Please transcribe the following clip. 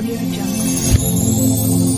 Audio Jungle.